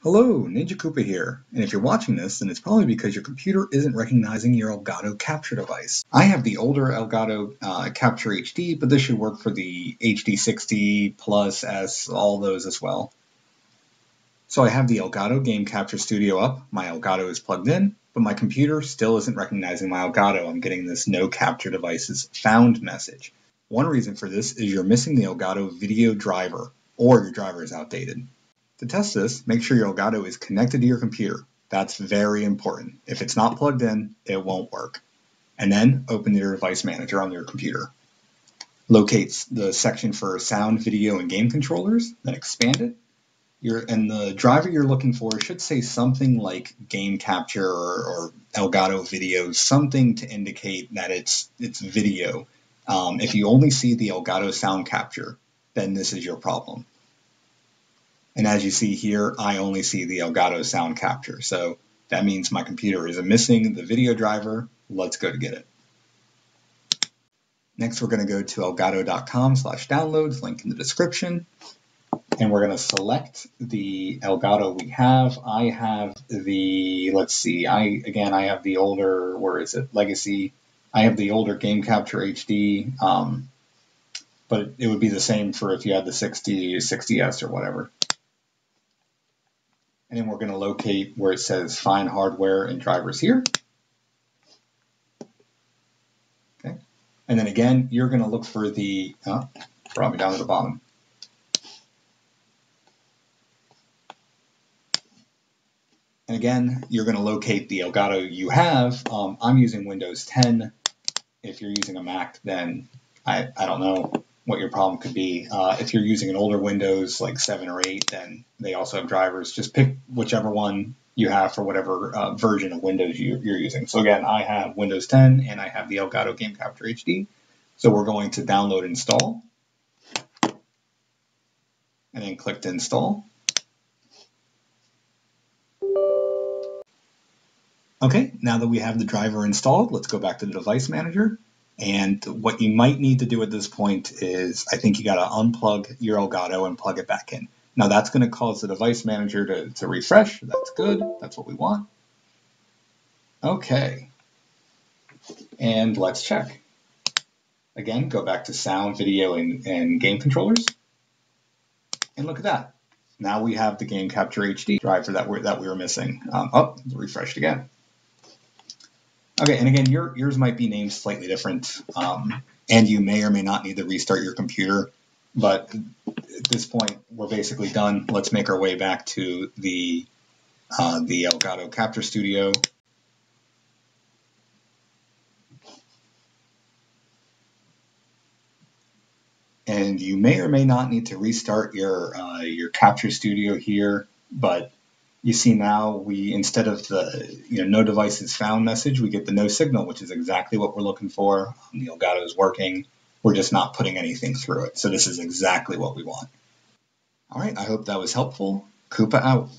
Hello, Ninja Koopa here, and if you're watching this, then it's probably because your computer isn't recognizing your Elgato capture device. I have the older Elgato uh, Capture HD, but this should work for the HD60 Plus, S, all those as well. So I have the Elgato Game Capture Studio up, my Elgato is plugged in, but my computer still isn't recognizing my Elgato. I'm getting this no capture devices found message. One reason for this is you're missing the Elgato video driver, or your driver is outdated. To test this, make sure your Elgato is connected to your computer. That's very important. If it's not plugged in, it won't work. And then open your device manager on your computer. Locate the section for sound, video, and game controllers, then expand it. And the driver you're looking for should say something like game capture or, or Elgato video, something to indicate that it's it's video. Um, if you only see the Elgato sound capture, then this is your problem. And as you see here, I only see the Elgato sound capture. So that means my computer is missing the video driver. Let's go to get it. Next, we're going to go to elgato.com slash downloads, link in the description. And we're going to select the Elgato we have. I have the, let's see, I again, I have the older, where is it, Legacy. I have the older Game Capture HD, um, but it would be the same for if you had the 60, 60S or whatever and then we're going to locate where it says find hardware and drivers here. Okay, and then again, you're going to look for the, oh, brought me down to the bottom. And again, you're going to locate the Elgato you have. Um, I'm using Windows 10. If you're using a Mac, then I, I don't know what your problem could be. Uh, if you're using an older Windows like 7 or 8, then they also have drivers. Just pick whichever one you have for whatever uh, version of Windows you, are using. So again, I have Windows 10 and I have the Elgato Game Capture HD. So we're going to download install and then click to install. Okay, now that we have the driver installed, let's go back to the device manager and what you might need to do at this point is I think you got to unplug your Elgato and plug it back in. Now that's going to cause the device manager to, to refresh. That's good. That's what we want. Okay. And let's check. Again, go back to sound, video, and, and game controllers. And look at that. Now we have the Game Capture HD driver that, we that we were missing. Um, oh, refreshed again. Okay, and again, your, yours might be named slightly different, um, and you may or may not need to restart your computer. But at this point, we're basically done. Let's make our way back to the uh, the Elgato Capture Studio. And you may or may not need to restart your uh, your Capture Studio here, but you see now we instead of the you know no devices found message we get the no signal which is exactly what we're looking for. The elgato is working. We're just not putting anything through it. So this is exactly what we want. All right. I hope that was helpful. Koopa out